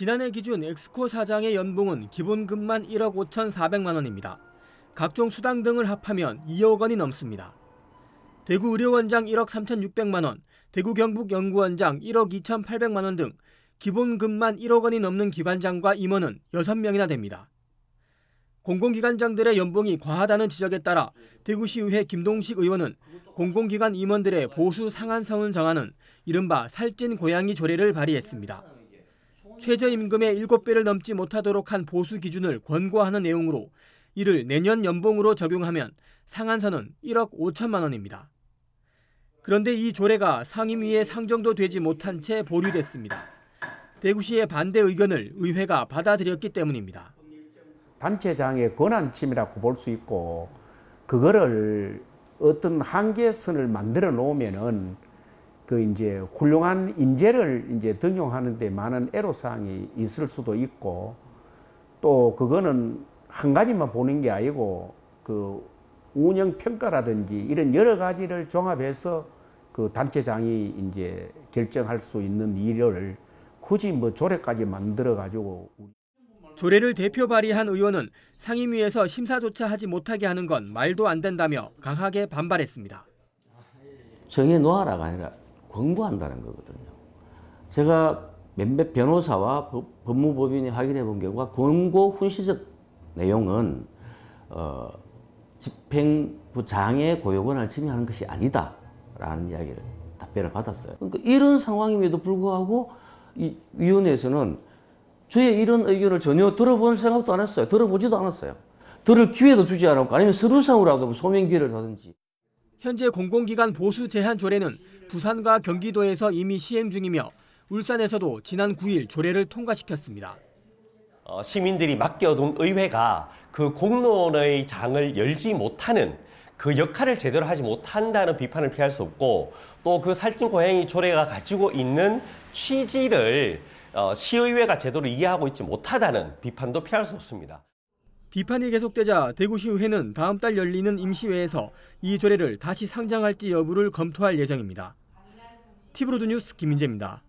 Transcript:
지난해 기준 엑스코 사장의 연봉은 기본급만 1억 5천4백만 원입니다. 각종 수당 등을 합하면 2억 원이 넘습니다. 대구 의료원장 1억 3천6백만 원, 대구 경북 연구원장 1억 2천8백만 원 등 기본급만 1억 원이 넘는 기관장과 임원은 6명이나 됩니다. 공공기관장들의 연봉이 과하다는 지적에 따라 대구시의회 김동식 의원은 공공기관 임원들의 보수 상한선을 정하는 이른바 살찐 고양이 조례를 발의했습니다. 최저임금의 7배를 넘지 못하도록 한 보수 기준을 권고하는 내용으로 이를 내년 연봉으로 적용하면 상한선은 1억 5천만 원입니다. 그런데 이 조례가 상임위에 상정도 되지 못한 채 보류됐습니다. 대구시의 반대 의견을 의회가 받아들였기 때문입니다. 단체장의 권한 침해라고 볼 수 있고 그거를 어떤 한계선을 만들어 놓으면은 그 이제 훌륭한 인재를 이제 등용하는데 많은 애로사항이 있을 수도 있고 또 그거는 한 가지만 보는 게 아니고 그 운영 평가라든지 이런 여러 가지를 종합해서 그 단체장이 이제 결정할 수 있는 일을 굳이 뭐 조례까지 만들어 가지고 조례를 대표 발의한 의원은 상임위에서 심사조차 하지 못하게 하는 건 말도 안 된다며 강하게 반발했습니다. 정해 놓아라가 아니라 권고한다는 거거든요. 제가 몇몇 변호사와 법- 법무법인이 확인해 본 결과 권고 훈시적 내용은 어, 집행부장의 고유권을 침해하는 것이 아니다라는 이야기를 답변을 받았어요. 그러니까 이런 상황임에도 불구하고 이 위원회에서는 저의 이런 의견을 전혀 들어볼 생각도 안 했어요. 들어보지도 않았어요. 들을 기회도 주지 않았고 아니면 서류상으로라도 소명 기회를 하든지. 현재 공공기관 보수 제한 조례는 부산과 경기도에서 이미 시행 중이며 울산에서도 지난 9일 조례를 통과시켰습니다. 어, 시민들이 맡겨둔 의회가 그 공론의 장을 열지 못하는 그 역할을 제대로 하지 못한다는 비판을 피할 수 없고 또 그 살찐 고양이 조례가 가지고 있는 취지를 어, 시의회가 제대로 이해하고 있지 못하다는 비판도 피할 수 없습니다. 비판이 계속되자 대구시의회는 다음 달 열리는 임시회에서 이 조례를 다시 상정할지 여부를 검토할 예정입니다. 티브로드 뉴스 김민재입니다.